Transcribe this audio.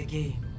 the game.